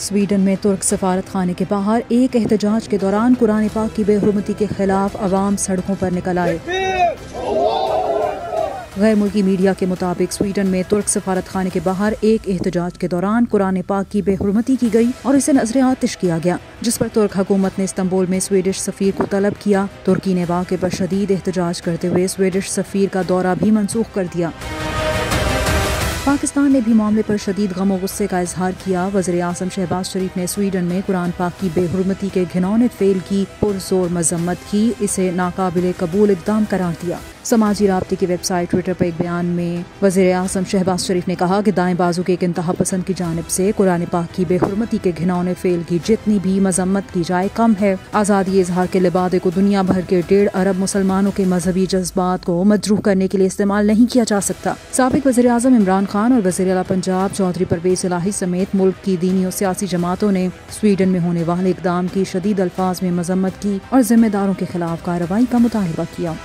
Sweden में तुर्क सफारत खाने के बाहर एक एहतजाज के दौरान कुरान पाक की बेहरमती के खिलाफ आवाम सड़कों पर निकल आए। गैर मुल्की मीडिया के मुताबिक स्वीडन में तुर्क सफारत खाने के बाहर एक एहतजाज के दौरान कुरान पाक की बेहरमती की गई और इसे नज़र आतिश किया गया, जिस पर तुर्क हुकूमत ने इस्तंबुल में स्वीडिश सफीर को तलब किया। तुर्की ने वाक़े पर शदीद एहतजाज करते हुए स्वीडिश सफीर का दौरा भी मनसूख कर दिया। पाकिस्तान ने भी मामले पर शदीद गम, गुस्से का इजहार किया। वजर अजम शहबाज शरीफ ने स्वीडन में कुरान पाक की बेहरमती के घिनौने फेल की, पुरजोर मजम्मत की। इसे नाकाबिल कबूल इकदाम करार दिया। समाजी रबते की वेबसाइट ट्विटर पर एक बयान में वज़ीर अजम शहबाज शरीफ ने कहा कि दाएँ बाजू के एक इंतहा पसंद की जानब से कुरान पाक की बेहरमती के घिनौने फेल की जितनी भी मजम्मत की जाए कम है। आज़ादी इजहार के लिबादे को दुनिया भर के डेढ़ अरब मुसलमानों के मजहबी जज्बात को मजरूह करने के लिए इस्तेमाल नहीं किया जा सकता। सबक वजी अजम इमरान खान और वजी अला पंजाब चौधरी परवेज इलाही समेत मुल्क की दीनी और सियासी जमातों ने स्वीडन में होने वाले इकदाम की शदीद अल्फाज में मजम्मत की और जिम्मेदारों के खिलाफ कार्रवाई का मुतालबा किया।